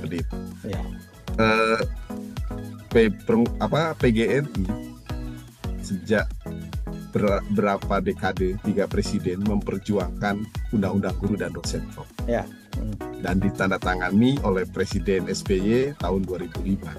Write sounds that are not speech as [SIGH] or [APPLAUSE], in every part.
menit. Ya. Eh, P, per- apa PGNI sejak ber- berapa dekade tiga presiden memperjuangkan undang-undang guru dan dosen Prof. Ya. Hmm. dan ditandatangani oleh Presiden SBY tahun 2005.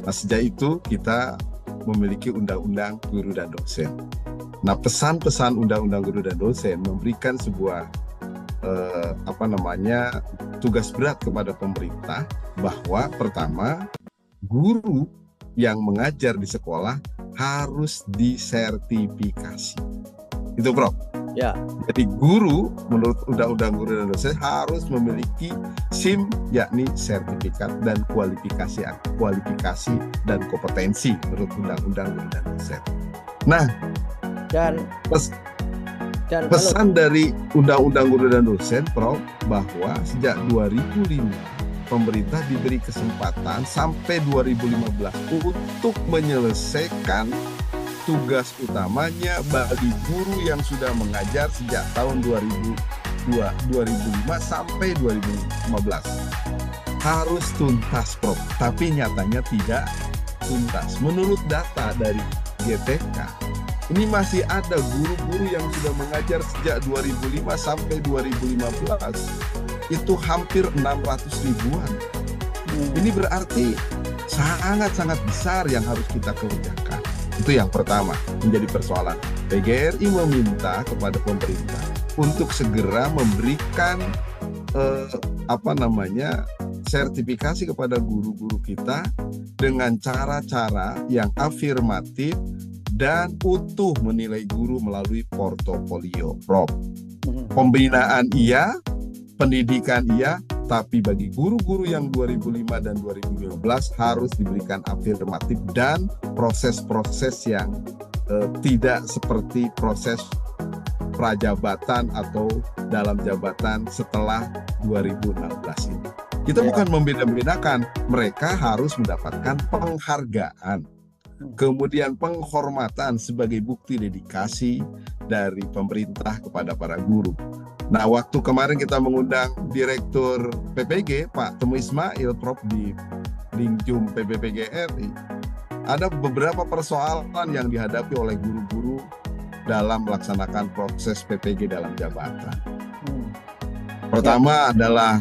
Nah, sejak itu kita memiliki undang-undang guru dan dosen. Nah, pesan-pesan undang-undang guru dan dosen memberikan sebuah eh, apa namanya tugas berat kepada pemerintah bahwa pertama guru yang mengajar di sekolah harus disertifikasi. Itu, Prof. Ya. Jadi guru menurut Undang-Undang Guru dan Dosen harus memiliki SIM yakni sertifikat dan kualifikasi kualifikasi dan kompetensi menurut Undang-Undang Guru dan Dosen. Nah, Dan dan kalau pesan dari Undang-Undang Guru dan Dosen, Prof, bahwa sejak 2005 pemerintah diberi kesempatan sampai 2015 untuk menyelesaikan tugas utamanya bagi guru yang sudah mengajar sejak tahun 2002 2005 sampai 2015 harus tuntas Prof. Tapi nyatanya tidak tuntas. Menurut data dari GTK ini masih ada guru-guru yang sudah mengajar sejak 2005 sampai 2015 itu hampir 600 ribuan Hmm. ini berarti sangat-sangat besar yang harus kita kerjakan. Itu yang pertama, menjadi persoalan. PGRI meminta kepada pemerintah untuk segera memberikan eh, apa namanya sertifikasi kepada guru-guru kita dengan cara-cara yang afirmatif dan utuh menilai guru melalui portofolio Prof Hmm. pembinaan iya, pendidikan iya, tapi bagi guru-guru yang 2005 dan 2015 harus diberikan afirmatif dan proses-proses yang eh, tidak seperti proses prajabatan atau dalam jabatan setelah 2016 ini. Kita Ya. bukan membeda-bedakan, mereka harus mendapatkan penghargaan kemudian penghormatan sebagai bukti dedikasi dari pemerintah kepada para guru. Nah, waktu kemarin kita mengundang Direktur PPG Pak Temu Ismail Prof di Lingjum PBPGRI, ada beberapa persoalan yang dihadapi oleh guru-guru dalam melaksanakan proses PPG dalam jabatan. Hmm. Pertama adalah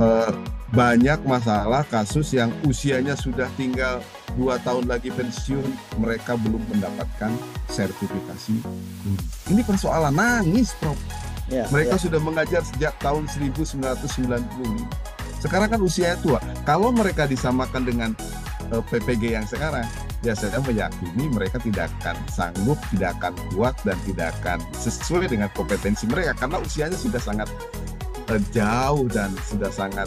eh, banyak masalah kasus yang usianya sudah tinggal dua tahun lagi pensiun, mereka belum mendapatkan sertifikasi guru. Ini persoalan nangis, Prof. Ya. Mereka ya. sudah mengajar sejak tahun 1995. Sekarang kan usianya tua. Kalau mereka disamakan dengan eh, PPG yang sekarang, ya saya meyakini mereka tidak akan sanggup, tidak akan kuat dan tidak akan sesuai dengan kompetensi mereka karena usianya sudah sangat eh, jauh dan sudah sangat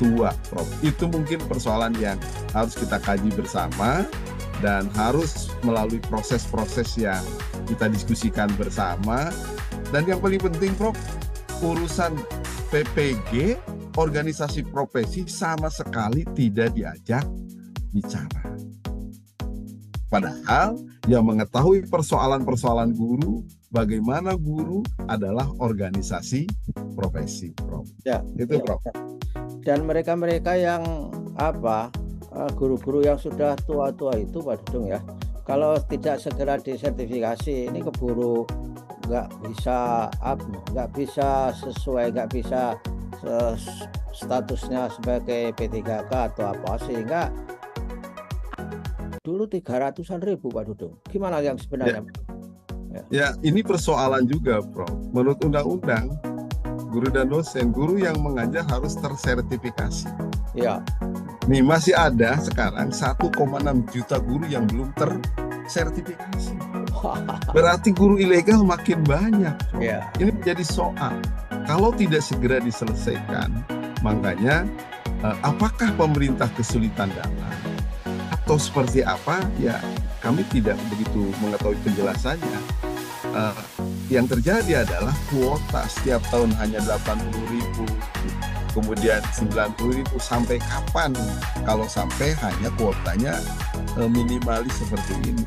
tua, Prof. Itu mungkin persoalan yang harus kita kaji bersama dan harus melalui proses-proses yang kita diskusikan bersama. Dan yang paling penting, Prof, urusan PPG, organisasi profesi sama sekali tidak diajak bicara. Padahal yang mengetahui persoalan-persoalan guru, bagaimana guru adalah organisasi profesi, Prof. Ya, Itu, ya. Prof. Dan mereka-mereka yang apa eh, guru-guru yang sudah tua-tua itu Pak Dudung ya, kalau tidak segera disertifikasi ini keburu nggak bisa up, nggak bisa sesuai, nggak bisa se- statusnya sebagai P3K atau apa sehingga dulu 300-an ribu Pak Dudung. Gimana yang sebenarnya? Ya, ini persoalan juga, Prof. Menurut undang-undang, guru dan dosen, guru yang mengajar harus tersertifikasi. Ya, Nih, masih ada sekarang 1,6 juta guru yang belum tersertifikasi. [LAUGHS] Berarti guru ilegal makin banyak. Ya, Ini menjadi soal. Kalau tidak segera diselesaikan, makanya eh, apakah pemerintah kesulitan dana atau seperti apa? Ya, kami tidak begitu mengetahui penjelasannya. Eh, yang terjadi adalah kuota setiap tahun hanya 80 ribu, kemudian 90 ribu sampai kapan? Kalau sampai hanya kuotanya eh, minimalis seperti ini.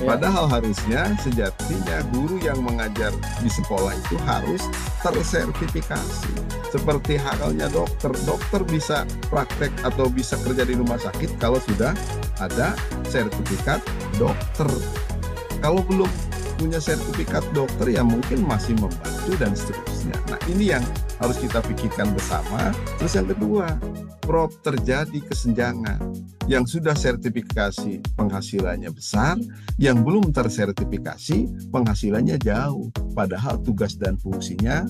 Ya. Padahal harusnya sejatinya guru yang mengajar di sekolah itu harus tersertifikasi. Seperti halnya dokter, dokter bisa praktek atau bisa kerja di rumah sakit kalau sudah ada sertifikat dokter. Kalau belum punya sertifikat dokter ya mungkin masih membantu dan seterusnya. Nah ini yang harus kita pikirkan bersama. Terus yang kedua, Prof terjadi kesenjangan yang sudah sertifikasi penghasilannya besar, yang belum tersertifikasi penghasilannya jauh, padahal tugas dan fungsinya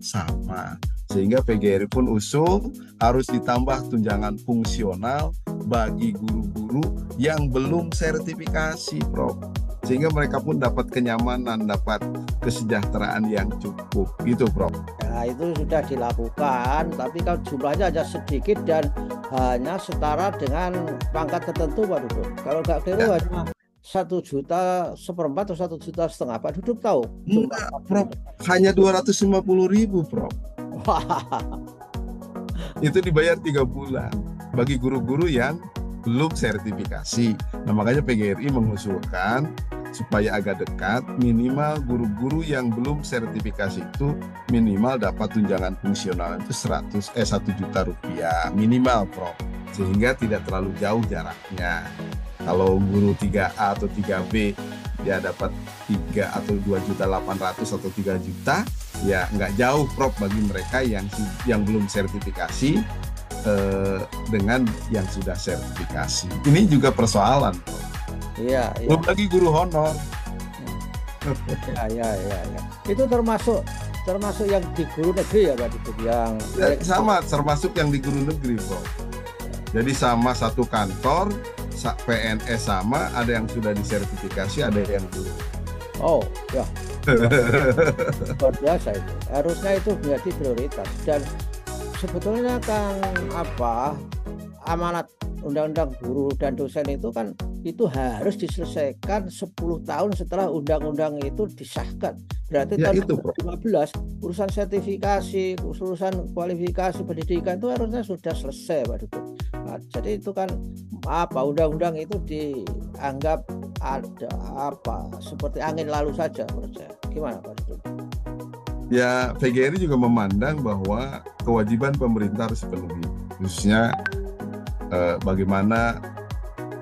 sama. Sehingga PGRI pun usul harus ditambah tunjangan fungsional bagi guru-guru yang belum sertifikasi, Prof. Sehingga mereka pun dapat kenyamanan, dapat kesejahteraan yang cukup, gitu, Prof. Ya, itu sudah dilakukan, tapi kalau jumlahnya aja sedikit dan hanya setara dengan pangkat tertentu Pak Duduk. Kalau nggak keliru ya. hanya satu juta seperempat atau satu juta setengah Pak Duduk tahu? Enggak, Prof. Hanya dua ratus lima puluh ribu, Prof. [LAUGHS] Itu dibayar tiga bulan bagi guru-guru yang belum sertifikasi. Nah, makanya PGRI mengusulkan supaya agak dekat minimal guru-guru yang belum sertifikasi itu minimal dapat tunjangan fungsional itu 100 eh 1 juta rupiah minimal Prof sehingga tidak terlalu jauh jaraknya kalau guru 3A atau 3B dia dapat 3 atau 2 juta 800 atau 3 juta ya nggak jauh Prof bagi mereka yang yang belum sertifikasi eh, dengan yang sudah sertifikasi ini juga persoalan Prof Iya, iya. Belum lagi guru honor. Ya, ya, ya, ya. Itu termasuk termasuk yang di guru negeri ya Pak itu yang ya, sama termasuk yang di guru negeri Bro. Jadi sama satu kantor PNS sama, ada yang sudah disertifikasi, ada yang belum. Oh, ya. Luar biasa itu. Harusnya itu menjadi prioritas dan sebetulnya kan apa amanat undang-undang guru dan dosen itu kan itu harus diselesaikan 10 tahun setelah undang-undang itu disahkan. Berarti ya, tahun itu, 2015 urusan sertifikasi, urusan kualifikasi pendidikan itu harusnya sudah selesai, Pak. Nah, jadi itu kan apa undang-undang itu dianggap ada apa seperti angin lalu saja menurut saya. Gimana Pak Duduk? Ya, PGRI juga memandang bahwa kewajiban pemerintah harus dipenuhi, khususnya eh, bagaimana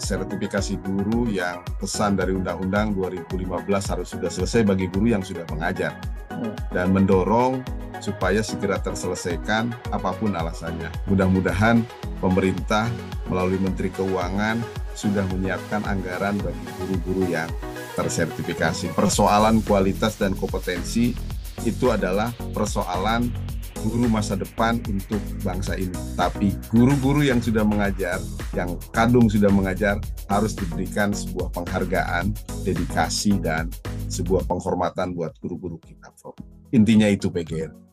sertifikasi guru yang pesan dari Undang-Undang 2015 harus sudah selesai bagi guru yang sudah mengajar hmm. dan mendorong supaya segera terselesaikan apa pun alasannya. Mudah-mudahan pemerintah melalui Menteri Keuangan sudah menyiapkan anggaran bagi guru-guru yang tersertifikasi. Persoalan kualitas dan kompetensi itu adalah persoalan guru masa depan untuk bangsa ini. Tapi guru-guru yang sudah mengajar, yang kadung sudah mengajar, harus diberikan sebuah penghargaan, dedikasi, dan sebuah penghormatan buat guru-guru kita. Intinya itu PGR.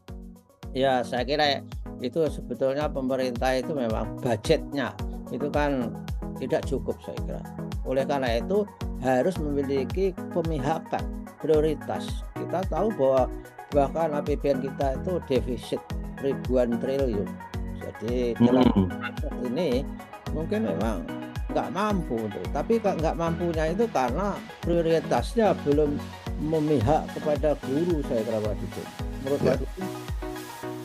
Ya, saya kira itu sebetulnya pemerintah itu memang budgetnya itu kan tidak cukup saya kira. Oleh karena itu harus memiliki pemihakan prioritas. Kita tahu bahwa bahkan APBN kita itu defisit ribuan triliun jadi hmm. ini mungkin memang nggak mampu tapi nggak mampunya itu karena prioritasnya belum memihak kepada guru saya kira Pak itu menurut ya. Pak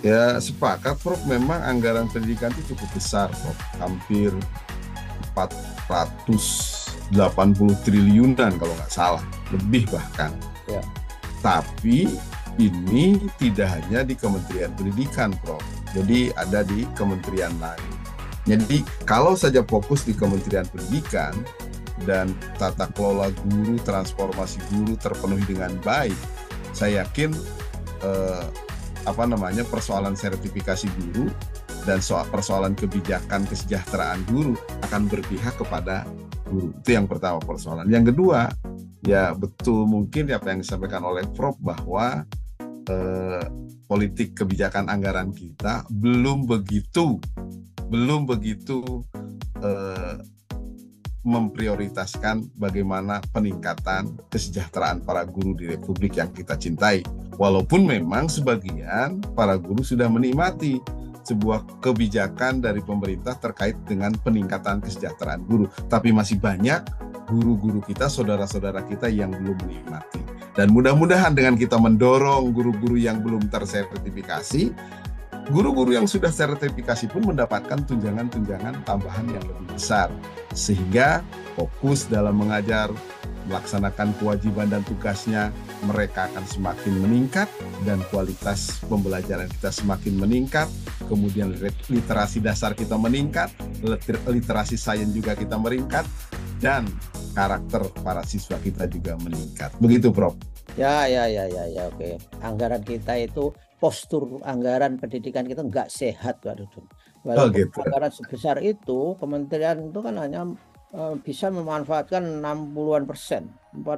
ya sepakat Prof memang anggaran pendidikan itu cukup besar Prof hampir 480 triliunan kalau nggak salah lebih bahkan ya. tapi ini tidak hanya di Kementerian Pendidikan, Prof. Jadi ada di kementerian lain. Jadi kalau saja fokus di Kementerian Pendidikan dan tata kelola guru, transformasi guru terpenuhi dengan baik, saya yakin eh, apa namanya persoalan sertifikasi guru dan soal persoalan kebijakan kesejahteraan guru akan berpihak kepada guru. Itu yang pertama persoalan. Yang kedua, ya betul mungkin apa yang disampaikan oleh Prof bahwa eh, politik kebijakan anggaran kita belum begitu belum begitu eh, memprioritaskan bagaimana peningkatan kesejahteraan para guru di Republik yang kita cintai. Walaupun memang sebagian para guru sudah menikmati sebuah kebijakan dari pemerintah terkait dengan peningkatan kesejahteraan guru, tapi masih banyak guru-guru kita, saudara-saudara kita yang belum menikmati. Dan mudah-mudahan dengan kita mendorong guru-guru yang belum tersertifikasi, guru-guru yang sudah sertifikasi pun mendapatkan tunjangan-tunjangan tambahan yang lebih besar. Sehingga fokus dalam mengajar, melaksanakan kewajiban dan tugasnya, mereka akan semakin meningkat dan kualitas pembelajaran kita semakin meningkat. Kemudian literasi dasar kita meningkat, literasi sains juga kita meningkat, dan karakter para siswa kita juga meningkat. Begitu, Prof. Ya, ya, ya, ya, ya, oke. Anggaran kita itu postur anggaran pendidikan kita nggak sehat, Pak Dudun. Oh, Walaupun gitu. anggaran sebesar itu, kementerian itu kan hanya eh, bisa memanfaatkan 60-an persen, 40